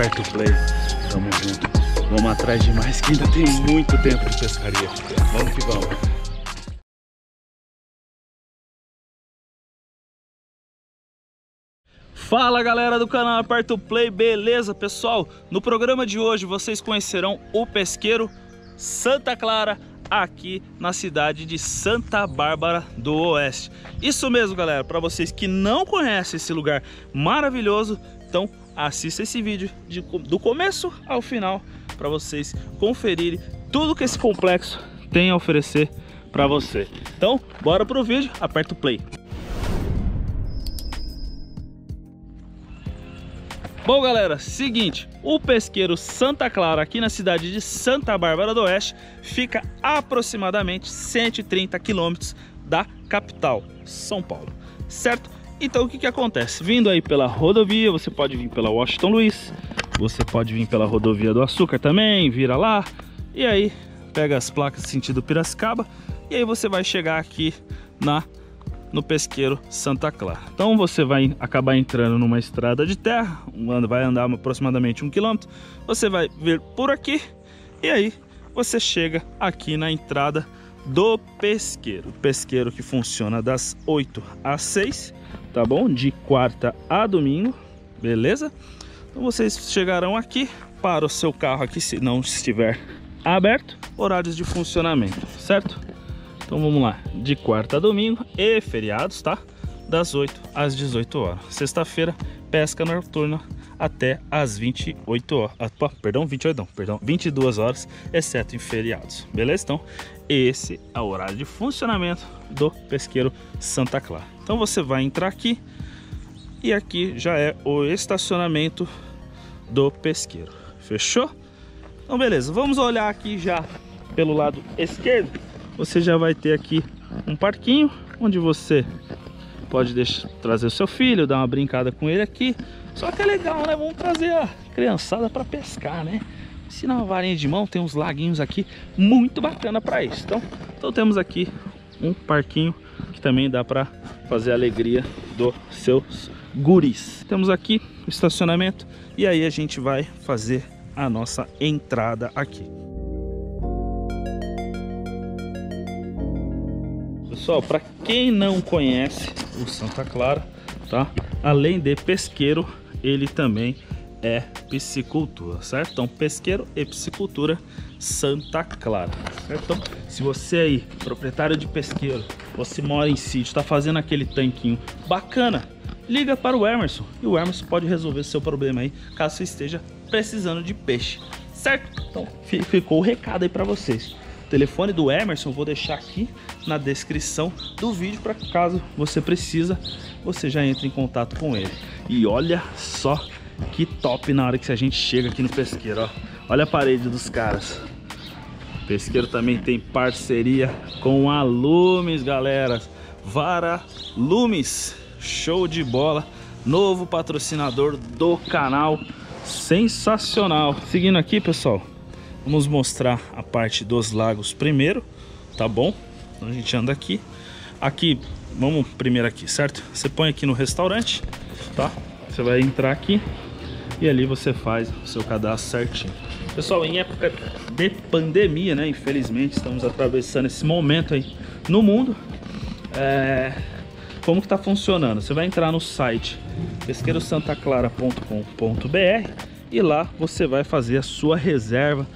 aperta o play. Tamo junto. Vamos atrás de mais, que ainda tem muito tempo de pescaria. Vamos que vamos. Fala galera do canal Aperta o Play, beleza pessoal? No programa de hoje vocês conhecerão o pesqueiro Santa Clara aqui na cidade de Santa Bárbara do Oeste. Isso mesmo galera, para vocês que não conhecem esse lugar maravilhoso, então assista esse vídeo de, do começo ao final para vocês conferirem tudo que esse complexo tem a oferecer para você. Então, bora pro vídeo, aperta o play. Bom galera, seguinte, o pesqueiro Santa Clara aqui na cidade de Santa Bárbara do Oeste fica aproximadamente 130 quilômetros da capital, São Paulo, certo? Então o que que acontece? Vindo aí pela rodovia, você pode vir pela Washington Luiz, você pode vir pela rodovia do Açúcar também, vira lá, e aí pega as placas sentido Piracicaba, e aí você vai chegar aqui na no pesqueiro Santa Clara. Então você vai acabar entrando numa estrada de terra, vai andar aproximadamente um quilômetro, você vai vir por aqui e aí você chega aqui na entrada do pesqueiro. Pesqueiro que funciona das 8 às 6, tá bom? De quarta a domingo, beleza? Então vocês chegarão aqui para o seu carro aqui, se não estiver aberto, horários de funcionamento, certo? Então vamos lá, de quarta a domingo e feriados, tá? Das 8 às 18 horas. Sexta-feira, pesca noturna até às 28 horas. Perdão, 28 não, perdão, 22 horas, exceto em feriados. Beleza? Então, esse é o horário de funcionamento do pesqueiro Santa Clara. Então você vai entrar aqui e aqui já é o estacionamento do pesqueiro. Fechou? Então beleza, vamos olhar aqui já pelo lado esquerdo você já vai ter aqui um parquinho onde você pode deixar, trazer o seu filho, dar uma brincada com ele aqui. Só que é legal, né? Vamos trazer a criançada para pescar, né? Se na varinha de mão tem uns laguinhos aqui muito bacana para isso. Então, então temos aqui um parquinho que também dá para fazer a alegria dos seus guris. Temos aqui o estacionamento e aí a gente vai fazer a nossa entrada aqui. Pessoal, para quem não conhece o Santa Clara, tá? Além de pesqueiro, ele também é piscicultura, certo? Então, pesqueiro e piscicultura Santa Clara, certo? Então, se você aí, proprietário de pesqueiro, você mora em sítio, está fazendo aquele tanquinho bacana, liga para o Emerson e o Emerson pode resolver seu problema aí, caso você esteja precisando de peixe, certo? Então, ficou o recado aí para vocês telefone do Emerson, vou deixar aqui na descrição do vídeo para caso você precisa, você já entre em contato com ele. E olha só que top na hora que a gente chega aqui no pesqueiro, ó. Olha a parede dos caras. O pesqueiro também tem parceria com a Lumes, galera. Vara Lumes, show de bola. Novo patrocinador do canal, sensacional. Seguindo aqui, pessoal, Vamos mostrar a parte dos lagos primeiro, tá bom? Então a gente anda aqui. Aqui, vamos primeiro aqui, certo? Você põe aqui no restaurante, tá? Você vai entrar aqui e ali você faz o seu cadastro certinho. Pessoal, em época de pandemia, né? Infelizmente estamos atravessando esse momento aí no mundo. É... Como que tá funcionando? Você vai entrar no site pesqueirosantaclara.com.br e lá você vai fazer a sua reserva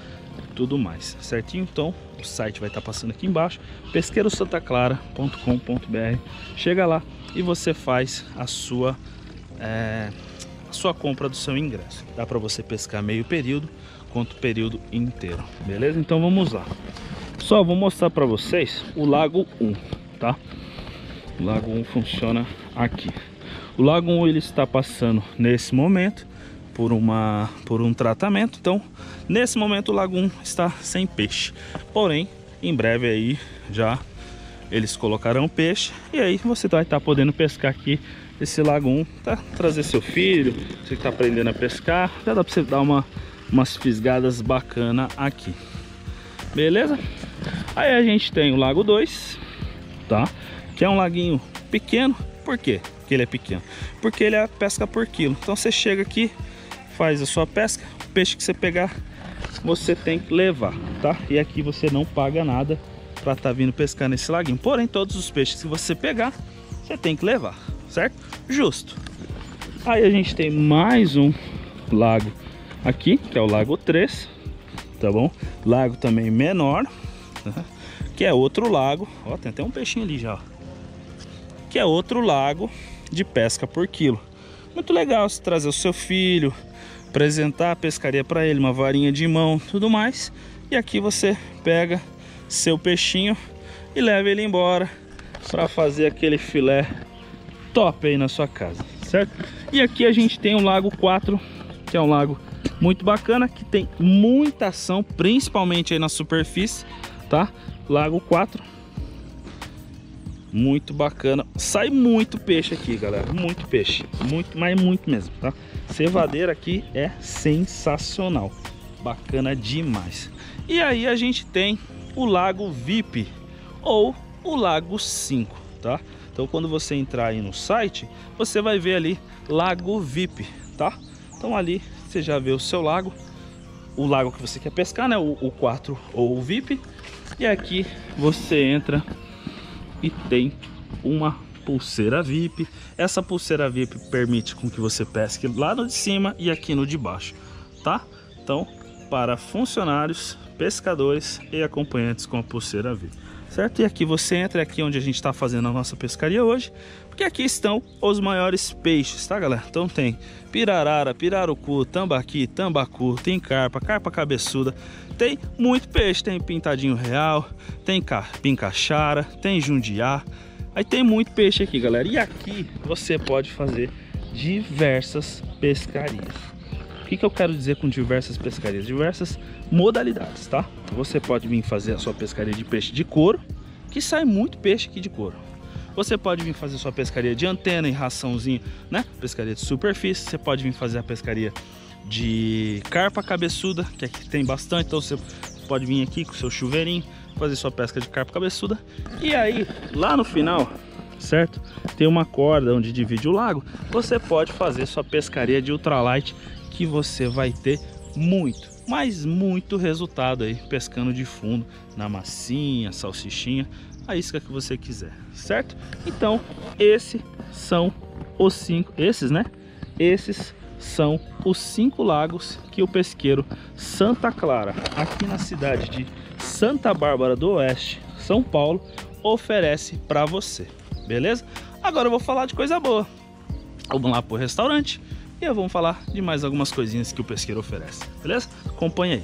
tudo mais, certinho? Então, o site vai estar passando aqui embaixo, pesqueirosantaclara.com.br. Chega lá e você faz a sua é, a sua compra do seu ingresso. Dá para você pescar meio período quanto período inteiro, beleza? Então vamos lá. Só vou mostrar para vocês o Lago 1, tá? O Lago 1 funciona aqui. O Lago 1 ele está passando nesse momento por, uma, por um tratamento. Então, nesse momento o lagum está sem peixe. Porém, em breve aí já eles colocarão peixe e aí você vai estar tá podendo pescar aqui esse lagum, tá? Trazer seu filho, você que está aprendendo a pescar, já dá para você dar uma, umas fisgadas bacana aqui. Beleza? Aí a gente tem o Lago 2, tá? Que é um laguinho pequeno. Por quê? Que ele é pequeno? Porque ele é pesca por quilo. Então você chega aqui, faz a sua pesca, o peixe que você pegar, você tem que levar, tá? E aqui você não paga nada para estar tá vindo pescar nesse laguinho. Porém, todos os peixes que você pegar, você tem que levar, certo? Justo. Aí a gente tem mais um lago aqui, que é o Lago 3, tá bom? Lago também menor, né? que é outro lago. Ó, tem até um peixinho ali já, ó. Que é outro lago de pesca por quilo. Muito legal se trazer o seu filho, apresentar a pescaria para ele, uma varinha de mão, tudo mais. E aqui você pega seu peixinho e leva ele embora para fazer aquele filé top aí na sua casa, certo? E aqui a gente tem o Lago 4, que é um lago muito bacana, que tem muita ação, principalmente aí na superfície, tá? Lago 4, muito bacana. Sai muito peixe aqui, galera. Muito peixe. Muito, mas muito mesmo, tá? Cevadeira aqui é sensacional. Bacana demais. E aí a gente tem o Lago VIP ou o Lago 5, tá? Então quando você entrar aí no site, você vai ver ali Lago VIP, tá? Então ali você já vê o seu lago, o lago que você quer pescar, né? O, o 4 ou o VIP. E aqui você entra e tem uma pulseira VIP. Essa pulseira VIP permite com que você pesque lá no de cima e aqui no de baixo, tá? Então, para funcionários, pescadores e acompanhantes com a pulseira VIP, certo? E aqui você entra, aqui onde a gente está fazendo a nossa pescaria hoje, porque aqui estão os maiores peixes, tá galera? Então tem pirarara, pirarucu, tambaqui, tambacu, tem carpa, carpa cabeçuda, tem muito peixe, tem pintadinho real, tem caixara, tem jundiá. Aí tem muito peixe aqui, galera. E aqui você pode fazer diversas pescarias. O que, que eu quero dizer com diversas pescarias? Diversas modalidades, tá? Você pode vir fazer a sua pescaria de peixe de couro, que sai muito peixe aqui de couro. Você pode vir fazer sua pescaria de antena e raçãozinho, né? Pescaria de superfície. Você pode vir fazer a pescaria de carpa cabeçuda, que aqui tem bastante, então você pode vir aqui com seu chuveirinho, fazer sua pesca de carpa cabeçuda. E aí, lá no final, certo? Tem uma corda onde divide o lago, você pode fazer sua pescaria de ultralight, que você vai ter muito, mas muito resultado aí, pescando de fundo, na massinha, salsichinha, a isca que você quiser, certo? Então, esses são os cinco, esses, né? Esses são os cinco lagos que o pesqueiro Santa Clara, aqui na cidade de Santa Bárbara do Oeste, São Paulo, oferece para você, beleza? Agora eu vou falar de coisa boa. Vamos lá pro restaurante e vamos falar de mais algumas coisinhas que o pesqueiro oferece, beleza? Acompanha aí.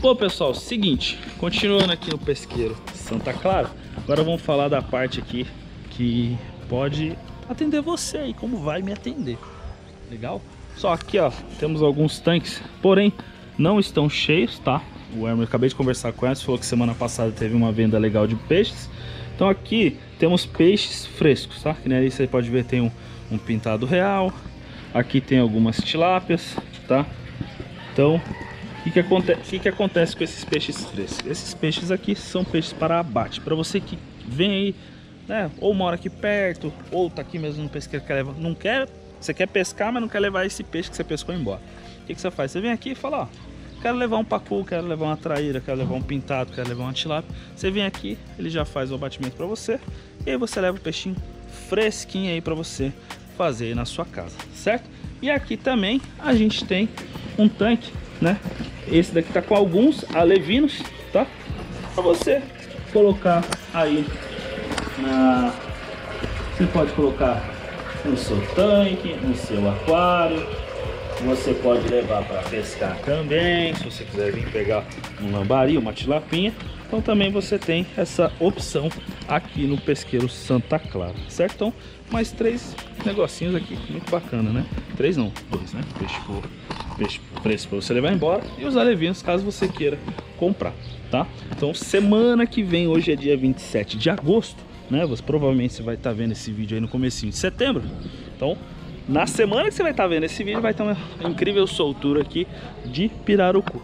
Bom pessoal, seguinte, continuando aqui no pesqueiro Santa Clara, agora vamos falar da parte aqui que pode atender você e como vai me atender. Legal? Só aqui, ó, temos alguns tanques, porém não estão cheios, tá? O Hermes, acabei de conversar com ele, falou que semana passada teve uma venda legal de peixes. Então aqui temos peixes frescos, tá? Que nem aí você pode ver tem um, um pintado real. Aqui tem algumas tilápias, tá? Então, o que, que, que, que acontece com esses peixes frescos? Esses peixes aqui são peixes para abate. Para você que vem aí, né? Ou mora aqui perto, ou tá aqui mesmo no pesqueiro que leva, não quer você quer pescar, mas não quer levar esse peixe que você pescou embora. O que, que você faz? Você vem aqui e fala, ó, quero levar um pacu, quero levar uma traíra, quero levar um pintado, quero levar uma tilápia. Você vem aqui, ele já faz o abatimento para você e aí você leva o peixinho fresquinho aí para você fazer aí na sua casa, certo? E aqui também a gente tem um tanque, né? Esse daqui tá com alguns alevinos, tá? Para você colocar aí na... Você pode colocar no seu tanque, no seu aquário. Você pode levar para pescar também, se você quiser vir pegar um lambari, uma tilapinha. Então também você tem essa opção aqui no pesqueiro Santa Clara, certo? Então, mais três negocinhos aqui, muito bacana, né? Três não, dois, né? Peixe por peixe preço para você levar embora e os alevinhos caso você queira comprar, tá? Então semana que vem, hoje é dia 27 de agosto, né? Você provavelmente você vai estar tá vendo esse vídeo aí no comecinho de setembro. Então, na semana que você vai estar tá vendo esse vídeo, vai ter uma incrível soltura aqui de pirarucu.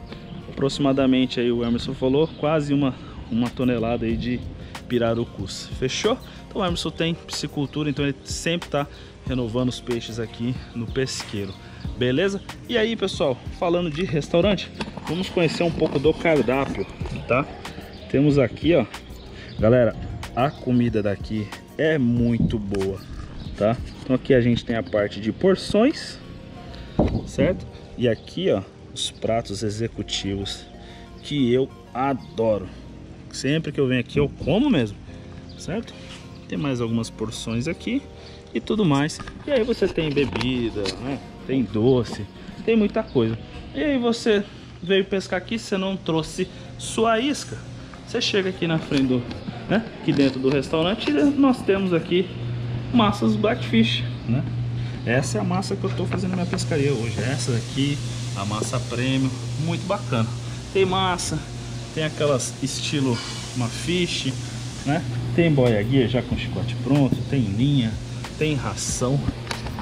Aproximadamente aí o Emerson falou, quase uma, uma tonelada aí de pirarucus. Fechou? Então o Emerson tem piscicultura, então ele sempre está renovando os peixes aqui no pesqueiro. Beleza? E aí, pessoal, falando de restaurante, vamos conhecer um pouco do cardápio, tá? Temos aqui, ó, galera, a comida daqui é muito boa, tá? Então aqui a gente tem a parte de porções, certo? E aqui, ó, os pratos executivos que eu adoro. Sempre que eu venho aqui eu como mesmo, certo? Tem mais algumas porções aqui e tudo mais. E aí você tem bebida, né? Tem doce, tem muita coisa. E aí você veio pescar aqui, você não trouxe sua isca. Você chega aqui na frente do, né? Aqui dentro do restaurante nós temos aqui massas Blackfish, né? Essa é a massa que eu estou fazendo minha pescaria hoje. Essa aqui, a massa premium, muito bacana. Tem massa, tem aquelas estilo uma fish, né? Tem boia guia já com chicote pronto, tem linha, tem ração,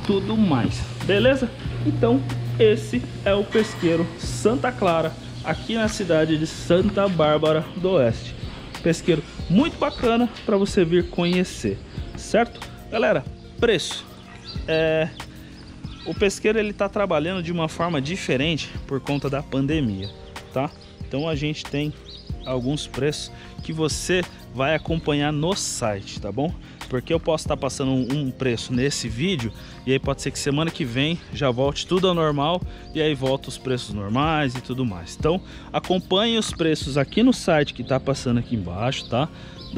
tudo mais. Beleza? Então, esse é o pesqueiro Santa Clara, aqui na cidade de Santa Bárbara do Oeste. Pesqueiro muito bacana para você vir conhecer, certo? Galera, preço é, o pesqueiro ele está trabalhando de uma forma diferente por conta da pandemia, tá? Então a gente tem alguns preços que você vai acompanhar no site, tá bom? Porque eu posso estar tá passando um preço nesse vídeo e aí pode ser que semana que vem já volte tudo ao normal e aí volta os preços normais e tudo mais. Então acompanhe os preços aqui no site que está passando aqui embaixo, tá?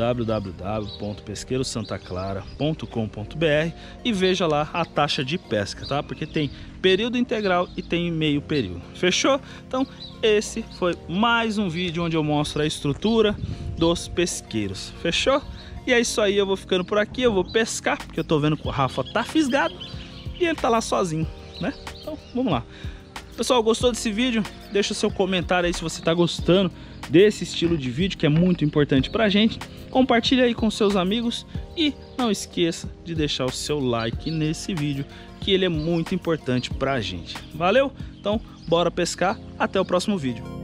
www.pesqueirosantaclara.com.br e veja lá a taxa de pesca, tá? Porque tem período integral e tem meio período. Fechou? Então, esse foi mais um vídeo onde eu mostro a estrutura dos pesqueiros. Fechou? E é isso aí, eu vou ficando por aqui, eu vou pescar, porque eu tô vendo que o Rafa tá fisgado e ele tá lá sozinho, né? Então, vamos lá. Pessoal, gostou desse vídeo? Deixa seu comentário aí se você está gostando desse estilo de vídeo que é muito importante para a gente. Compartilhe aí com seus amigos e não esqueça de deixar o seu like nesse vídeo que ele é muito importante para a gente. Valeu? Então, bora pescar. Até o próximo vídeo.